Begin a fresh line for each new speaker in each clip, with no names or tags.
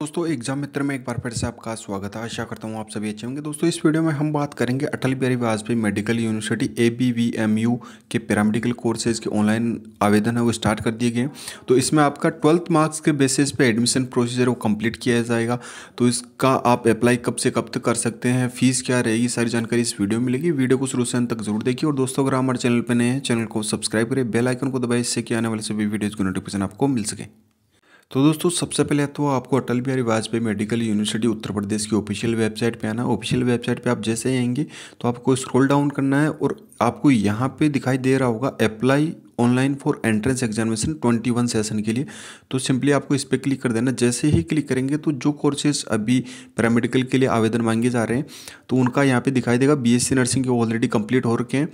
दोस्तों, एग्ज़ाम मित्र में एक बार फिर से आपका स्वागत है। आशा करता हूँ आप सभी अच्छे होंगे। दोस्तों, इस वीडियो में हम बात करेंगे Atal Bihari Vajpayee medical university A B V M U के पैरामेडिकल कोर्सेज के ऑनलाइन आवेदन है, वो स्टार्ट कर दिए गए तो इसमें आपका ट्वेल्थ मार्क्स के बेसिस पे एडमिशन प्रोसीजर वो कंप्लीट किया जाएगा। तो इसका आप अप्लाई कब से कब तक कर सकते हैं फ़ीस क्या रहेगी सारी जानकारी इस वीडियो में मिलेगी। वीडियो को शुरू से अंत तक ज़रूर देखिए। और दोस्तों, अगर हमारे चैनल पर नए हैं, चैनल को सब्सक्राइब करें बेल आइकन को दबाए, इससे कि आने वाले सभी वीडियोज़ की नोटिफिकेशन आपको मिल सके। तो दोस्तों, सबसे पहले तो आपको अटल बिहारी वाजपेयी मेडिकल यूनिवर्सिटी उत्तर प्रदेश की ऑफिशियल वेबसाइट पे आना ऑफिशियल वेबसाइट पे आप जैसे आएँगे तो आपको स्क्रॉल डाउन करना है और आपको यहाँ पे दिखाई दे रहा होगा apply online for entrance examination twenty one session के लिए। तो सिंपली आपको इस पर क्लिक कर देना। जैसे ही क्लिक करेंगे तो जो कोर्सेज अभी पैरामेडिकल के लिए आवेदन मांगे जा रहे हैं तो उनका यहाँ पे दिखाई देगा। बीएससी नर्सिंग के ऑलरेडी कंप्लीट हो रखे हैं।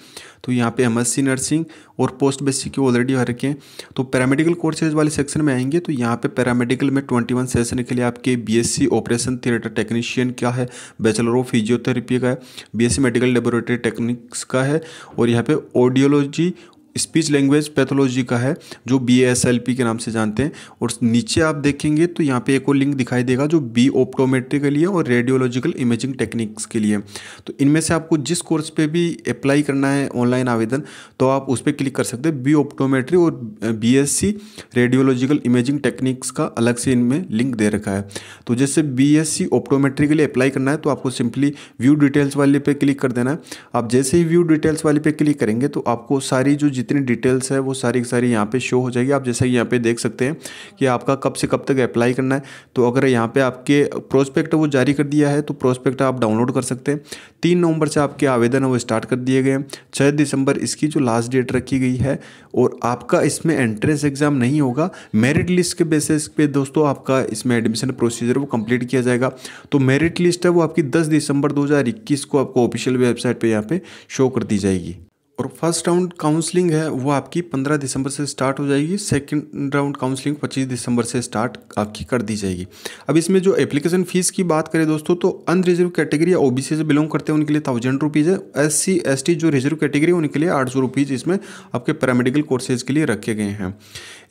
तो यहाँ पे एमएससी नर्सिंग और पोस्ट बेसिक के ऑलरेडी हो रखे हैं। तो पैरामेडिकल कोर्सेज वाले सेक्शन में आएँगे तो यहाँ पे पैरामेडिकल में ट्वेंटी वन सेशन के लिए आपके बीएससी ऑपरेशन थिएटर टेक्नीशियन का है? बैचलर ऑफ़ फिजियोथेरेपी का है। बीएससी मेडिकल लेबोरेटरी टेक्निक्स का है। और यहाँ पे ऑडियोलॉजी स्पीच लैंग्वेज पैथोलॉजी का है, जो बी एस एल पी के नाम से जानते हैं। और नीचे आप देखेंगे तो यहाँ पे एक और लिंक दिखाई देगा, जो बी ओप्टोमेट्री के लिए और रेडियोलॉजिकल इमेजिंग टेक्निक्स के लिए। तो इनमें से आपको जिस कोर्स पे भी अप्लाई करना है ऑनलाइन आवेदन तो आप उस पर क्लिक कर सकते हैं। बी ओप्टोमेट्री और B S C radiological imaging techniques का अलग से इनमें लिंक दे रखा है। तो जैसे बी एस सी ओप्टोमेट्री के लिए अप्लाई करना है तो आपको सिंपली व्यू डिटेल्स वाले पे क्लिक कर देना है। आप जैसे ही व्यू डिटेल्स वाले पे क्लिक करेंगे तो आपको सारी जो जितनी डिटेल्स है, वो सारी की सारी यहाँ पे शो हो जाएगी। आप जैसे यहाँ पे देख सकते हैं कि आपका कब से कब तक अप्लाई करना है। तो अगर यहाँ पे आपके प्रोस्पेक्ट वो जारी कर दिया है तो प्रोस्पेक्ट आप डाउनलोड कर सकते हैं। तीन नवंबर से आपके आवेदन है, वो स्टार्ट कर दिए गए छः दिसंबर इसकी जो लास्ट डेट रखी गई है, और आपका इसमें एंट्रेंस एग्ज़ाम नहीं होगा। मेरिट लिस्ट के बेसिस पे दोस्तों आपका इसमें एडमिशन प्रोसीजर वो कंप्लीट किया जाएगा। तो मेरिट लिस्ट है, वो आपकी 10 दिसंबर 2021 को आपको ऑफिशियल वेबसाइट पे यहाँ पे शो कर दी जाएगी। और फ़र्स्ट राउंड काउंसलिंग है, वो आपकी पंद्रह दिसंबर से स्टार्ट हो जाएगी। सेकंड राउंड काउंसलिंग पच्चीस दिसंबर से स्टार्ट आपकी कर दी जाएगी। अब इसमें जो एप्लीकेशन फ़ीस की बात करें दोस्तों तो अनरिजर्व कैटेगरी या ओबीसी से बिलोंग करते हैं, उनके लिए थाउज़ेंड रुपीज़ है। एस सी एस टी जो रिज़र्व कैटेगरी है, उनके लिए आठ सौ रुपीज़ इसमें आपके पैरामेडिकल कोर्सेज के लिए रखे गए हैं।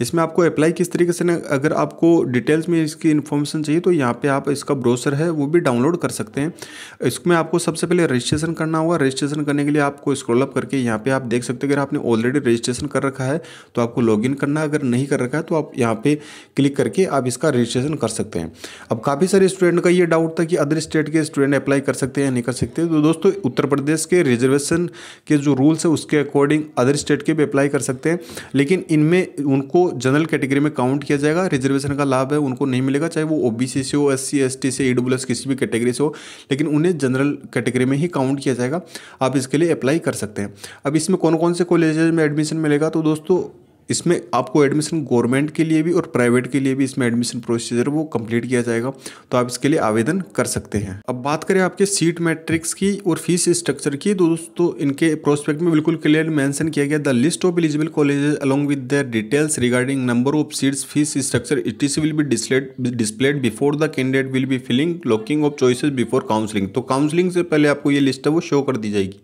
इसमें आपको अप्लाई किस तरीके से अगर आपको डिटेल्स में इसकी इन्फॉर्मेशन चाहिए तो यहाँ पर आप इसका ब्रोसर है, वो भी डाउनलोड कर सकते हैं। इसमें आपको सबसे पहले रजिस्ट्रेशन करना होगा। रजिस्ट्रेशन करने के लिए आपको स्क्रॉलअप करके यहाँ पे आप देख सकते हैं अगर आपने ऑलरेडी रजिस्ट्रेशन कर रखा है तो आपको लॉगिन करना अगर नहीं कर रखा है तो आप यहाँ पे क्लिक करके आप इसका रजिस्ट्रेशन कर सकते हैं। अब काफ़ी सारे स्टूडेंट का ये डाउट था कि अदर स्टेट के स्टूडेंट अप्लाई कर सकते हैं या नहीं कर सकते तो दोस्तों, उत्तर प्रदेश के रिजर्वेशन के जो रूल्स है, उसके अकॉर्डिंग अदर स्टेट के भी अप्लाई कर सकते हैं। लेकिन इनमें उनको जनरल कैटेगरी में काउंट किया जाएगा। रिजर्वेशन का लाभ है, उनको नहीं मिलेगा, चाहे वो ओबीसी से हो एस सी से ई किसी भी कैटेगरी से हो। लेकिन उन्हें जनरल कैटेगरी में ही काउंट किया जाएगा। आप इसके लिए अप्लाई कर सकते हैं। अब इसमें कौन कौन से कॉलेजेज में एडमिशन मिलेगा? तो दोस्तों, इसमें आपको एडमिशन गवर्नमेंट के लिए भी और प्राइवेट के लिए भी इसमें एडमिशन प्रोसीजर वो कंप्लीट किया जाएगा। तो आप इसके लिए आवेदन कर सकते हैं। अब बात करें आपके सीट मैट्रिक्स की और फ़ीस स्ट्रक्चर की तो दोस्तों, इनके प्रोस्पेक्ट में बिल्कुल क्लियर मेंशन किया गया। The list of eligible colleges along with their details regarding number of seats fees structure it is will be displayed displayed before the candidate will be filling locking of choices before counselling तो counselling से पहले आपको ये list है, वो show कर दी जाएगी।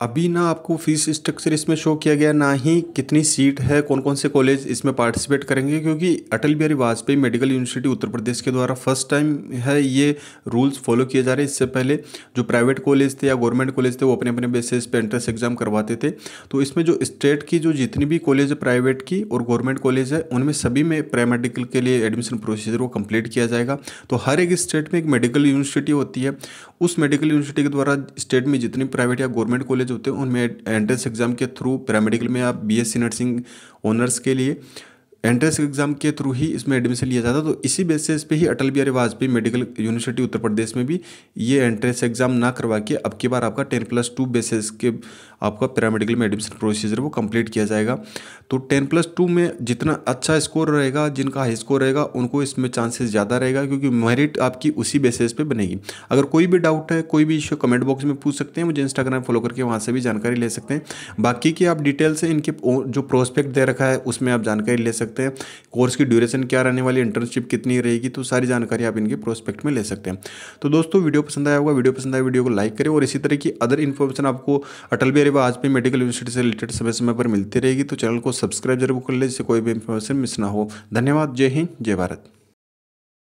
अभी ना आपको फ़ीस स्ट्रक्चर इसमें शो किया गया, ना ही कितनी सीट है कौन कौन से कॉलेज इसमें पार्टिसिपेट करेंगे, क्योंकि अटल बिहारी वाजपेयी मेडिकल यूनिवर्सिटी उत्तर प्रदेश के द्वारा फ़र्स्ट टाइम है ये रूल्स फॉलो किए जा रहे हैं। इससे पहले जो प्राइवेट कॉलेज थे या गवर्नमेंट कॉलेज थे, वो अपने अपने बेसिस पे एंट्रेंस एग्ज़ाम करवाते थे। तो इसमें जो स्टेट की जो जितनी भी कॉलेज है प्राइवेट की और गवर्नमेंट कॉलेज है, उनमें सभी में प्राइमेडिकल के लिए एडमिशन प्रोसीजर वो कंप्लीट किया जाएगा। तो हर एक स्टेट में एक मेडिकल यूनिवर्सिटी होती है। उस मेडिकल यूनिवर्सिटी के द्वारा स्टेट में जितनी प्राइवेट या गवर्नमेंट कॉलेज होते हैं, उनमें एंट्रेंस एग्ज़ाम के थ्रू पैरामेडिकल में आप बीएससी नर्सिंग ऑनर्स के लिए एंट्रेंस एग्ज़ाम के थ्रू ही इसमें एडमिशन लिया जाता तो इसी बेसिस पे ही अटल बिहारी वाजपेयी मेडिकल यूनिवर्सिटी उत्तर प्रदेश में भी ये एंट्रेंस एग्ज़ाम ना करवा के अब की बार आपका टेन प्लस टू बेसिस के आपका पैरामेडिकल में एडमिशन प्रोसीजर वो कंप्लीट किया जाएगा। तो टेन प्लस टू में जितना अच्छा स्कोर रहेगा, जिनका हाई स्कोर रहेगा, उनको इसमें चांसेस ज़्यादा रहेगा क्योंकि मेरिट आपकी उसी बेसिस पे बनेगी। अगर कोई भी डाउट है, कोई भी इश्यू कमेंट बॉक्स में पूछ सकते हैं, मुझे इंस्टाग्राम फॉलो करके वहाँ से भी जानकारी ले सकते हैं। बाकी की आप डिटेल से इनके जो प्रोस्पेक्ट दे रखा है, उसमें आप जानकारी ले सकते हैं। कोर्स की ड्यूरेशन क्या रहने वाली इंटर्नशिप कितनी रहेगी तो सारी जानकारी आप इनके प्रोस्पेक्ट में ले सकते हैं। तो दोस्तों, वीडियो पसंद आया होगा, वीडियो पसंद आया, वीडियो को लाइक करें और इसी तरह की अदर इन्फॉर्मेशन आपको अटल बिहारी वाजपेयी मेडिकल यूनिवर्सिटी से रिलेटेड समय समय पर मिलती रहेगी तो चैनल को सब्सक्राइब ज़रूर कर ले, जिससे कोई भी इन्फॉर्मेशन मिस ना हो। धन्यवाद, जय हिंद, जय भारत।